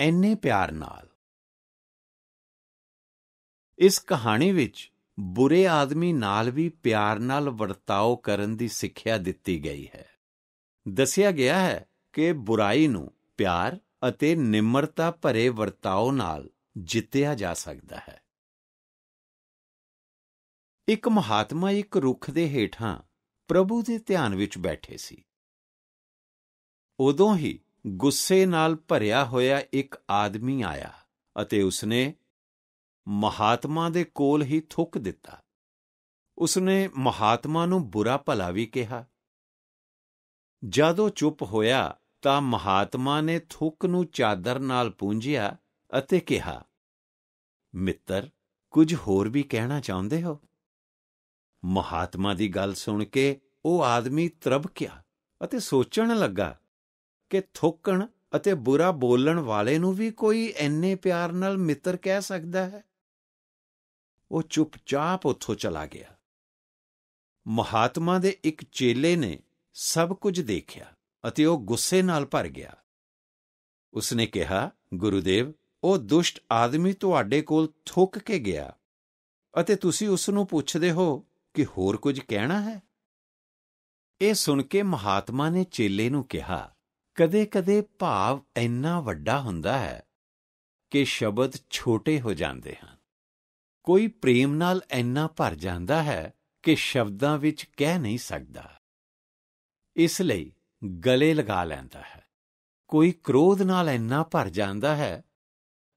ਐਨੇ ਪਿਆਰ ਨਾਲ। ਇਸ ਕਹਾਣੀ ਵਿੱਚ ਬੁਰੇ ਆਦਮੀ ਨਾਲ ਵੀ ਪਿਆਰ ਨਾਲ ਵਰਤਾਓ ਕਰਨ ਦੀ ਸਿੱਖਿਆ ਦਿੱਤੀ ਗਈ ਹੈ। ਦੱਸਿਆ ਗਿਆ ਹੈ ਕਿ ਬੁਰਾਈ ਨੂੰ ਪਿਆਰ ਅਤੇ ਨਿਮਰਤਾ ਭਰੇ ਵਰਤਾਓ ਨਾਲ ਜਿੱਤਿਆ ਜਾ ਸਕਦਾ ਹੈ। ਇੱਕ ਮਹਾਤਮਾ ਇੱਕ ਰੁੱਖ ਦੇ ਹੇਠਾਂ ਪ੍ਰਭੂ ਦੇ ਧਿਆਨ ਵਿੱਚ ਬੈਠੇ ਸੀ। ਉਦੋਂ ਹੀ ਗੁੱਸੇ ਨਾਲ ਭਰਿਆ ਹੋਇਆ ਇੱਕ ਆਦਮੀ ਆਇਆ ਅਤੇ ਉਸਨੇ ਮਹਾਤਮਾ ਦੇ ਕੋਲ ਹੀ ਥੁੱਕ ਦਿੱਤਾ। ਉਸਨੇ ਮਹਾਤਮਾ ਨੂੰ ਬੁਰਾ ਭਲਾ ਵੀ ਕਿਹਾ। ਜਦੋਂ ਚੁੱਪ ਹੋਇਆ ਤਾਂ ਮਹਾਤਮਾ ਨੇ ਥੁੱਕ ਨੂੰ ਚਾਦਰ ਨਾਲ ਪੂੰਝਿਆ ਅਤੇ ਕਿਹਾ, ਮਿੱਤਰ, ਕੁਝ ਹੋਰ ਵੀ ਕਹਿਣਾ ਚਾਹੁੰਦੇ ਹੋ? ਮਹਾਤਮਾ ਦੀ ਗੱਲ ਸੁਣ ਕੇ ਉਹ ਆਦਮੀ ਤਰਬਕਿਆ ਅਤੇ ਸੋਚਣ ਲੱਗਾ ਕਿ ਥੁੱਕਣ ਅਤੇ ਬੁਰਾ ਬੋਲਣ ਵਾਲੇ ਨੂੰ ਵੀ ਕੋਈ ਐਨੇ ਪਿਆਰ ਨਾਲ ਮਿੱਤਰ ਕਹਿ ਸਕਦਾ ਹੈ? ਉਹ ਚੁੱਪਚਾਪ ਉੱਥੋਂ ਚਲਾ ਗਿਆ। ਮਹਾਤਮਾ ਦੇ ਇੱਕ ਚੇਲੇ ਨੇ ਸਭ ਕੁਝ ਦੇਖਿਆ ਅਤੇ ਉਹ ਗੁੱਸੇ ਨਾਲ ਭਰ ਗਿਆ। ਉਸਨੇ ਕਿਹਾ, ਗੁਰੂਦੇਵ, ਉਹ ਦੁਸ਼ਟ ਆਦਮੀ ਤੁਹਾਡੇ ਕੋਲ ਥੁੱਕ ਕੇ ਗਿਆ ਅਤੇ ਤੁਸੀਂ ਉਸ ਨੂੰ ਪੁੱਛਦੇ ਹੋ ਕਿ ਹੋਰ ਕੁਝ ਕਹਿਣਾ ਹੈ? ਇਹ ਸੁਣ ਕੇ ਮਹਾਤਮਾ ਨੇ ਚੇਲੇ ਨੂੰ ਕਿਹਾ ਕਦੇ-ਕਦੇ ਭਾਵ ਇੰਨਾ ਵੱਡਾ ਹੁੰਦਾ ਹੈ ਕਿ ਸ਼ਬਦ ਛੋਟੇ ਹੋ ਜਾਂਦੇ ਹਨ। ਕੋਈ ਪ੍ਰੇਮ ਨਾਲ ਇੰਨਾ ਭਰ ਜਾਂਦਾ ਹੈ ਕਿ ਸ਼ਬਦਾਂ ਵਿੱਚ ਕਹਿ ਨਹੀਂ ਸਕਦਾ। ਇਸ ਲਈ ਗਲੇ ਲਗਾ ਲੈਂਦਾ ਹੈ। ਕੋਈ ਕ੍ਰੋਧ ਨਾਲ ਇੰਨਾ ਭਰ ਜਾਂਦਾ ਹੈ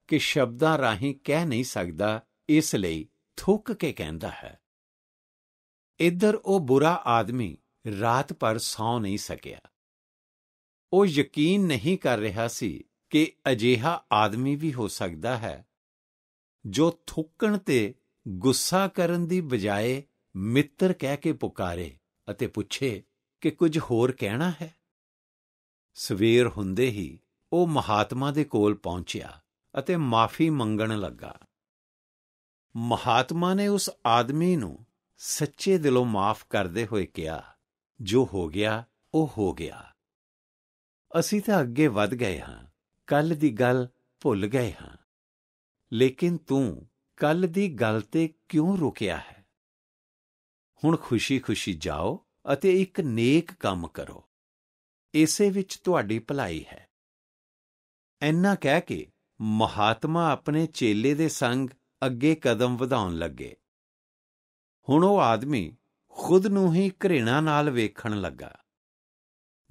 ਕਿ ਸ਼ਬਦਾਂ ਰਾਹੀਂ ਕਹਿ ਨਹੀਂ ਸਕਦਾ, ਇਸ ਲਈ ਥੁੱਕ ਕੇ ਕਹਿੰਦਾ ਹੈ। ਇੱਧਰ ਉਹ ਬੁਰਾ ਆਦਮੀ ਰਾਤ ਭਰ ਸੌ ਨਹੀਂ ਸਕਿਆ। ਉਹ ਯਕੀਨ ਨਹੀਂ ਕਰ ਰਿਹਾ ਸੀ ਕਿ ਅਜਿਹਾ ਆਦਮੀ ਵੀ ਹੋ ਸਕਦਾ ਹੈ, ਜੋ ਥੁੱਕਣ ਤੇ ਗੁੱਸਾ ਕਰਨ ਦੀ ਬਜਾਏ ਮਿੱਤਰ ਕਹਿ ਕੇ ਪੁਕਾਰੇ ਅਤੇ ਪੁੱਛੇ ਕਿ ਕੁਝ ਹੋਰ ਕਹਿਣਾ ਹੈ। ਸਵੇਰ ਹੁੰਦੇ ਹੀ ਉਹ ਮਹਾਤਮਾ ਦੇ ਕੋਲ ਪਹੁੰਚਿਆ ਅਤੇ ਮਾਫੀ ਮੰਗਣ ਲੱਗਾ। ਮਹਾਤਮਾ ਨੇ ਉਸ ਆਦਮੀ ਨੂੰ ਸੱਚੇ ਦਿਲੋਂ ਮਾਫ ਕਰਦੇ ਹੋਏ ਕਿਹਾ, ਜੋ ਹੋ ਗਿਆ, ਉਹ ਹੋ ਗਿਆ। ਅਸੀਂ ਤਾਂ ਅੱਗੇ ਵੱਧ ਗਏ ਹਾਂ ਕੱਲ ਦੀ ਗੱਲ ਭੁੱਲ ਗਏ ਹਾਂ। ਲੇਕਿਨ ਤੂੰ ਕੱਲ ਦੀ ਗੱਲ ਤੇ ਕਿਉਂ ਰੁਕਿਆ ਹੈ? ਹੁਣ ਖੁਸ਼ੀ-ਖੁਸ਼ੀ ਜਾਓ ਅਤੇ ਇੱਕ ਨੇਕ ਕੰਮ ਕਰੋ। ਇਸੇ ਵਿੱਚ ਤੁਹਾਡੀ ਭਲਾਈ ਹੈ। ਐਨਾ ਕਹਿ ਕੇ ਮਹਾਤਮਾ ਆਪਣੇ ਚੇਲੇ ਦੇ ਸੰਗ ਅੱਗੇ ਕਦਮ ਵਧਾਉਣ ਲੱਗੇ। ਹੁਣ ਉਹ ਆਦਮੀ ਖੁਦ ਨੂੰ ਹੀ ਘৃਣਾ ਨਾਲ ਵੇਖਣ ਲੱਗਾ।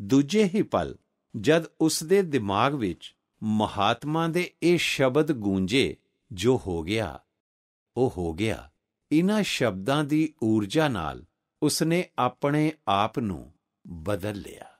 ਦੂਜੇ ਹੀ ਪਲ ਜਦ ਉਸ ਦੇ ਦਿਮਾਗ ਵਿੱਚ ਮਹਾਤਮਾ ਦੇ ਇਹ ਸ਼ਬਦ ਗੂੰਜੇ, ਜੋ ਹੋ ਗਿਆ, ਉਹ ਹੋ ਗਿਆ। ਇਨ੍ਹਾਂ ਸ਼ਬਦਾਂ ਦੀ ਊਰਜਾ ਨਾਲ ਉਸਨੇ ਆਪਣੇ ਆਪ ਨੂੰ ਬਦਲ ਲਿਆ।